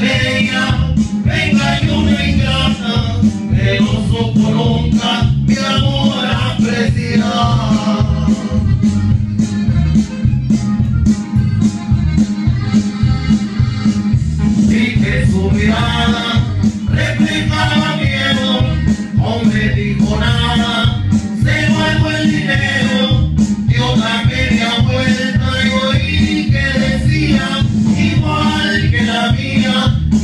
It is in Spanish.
media, venga y una y casa, que no mi amor apreciar. Y que su mirada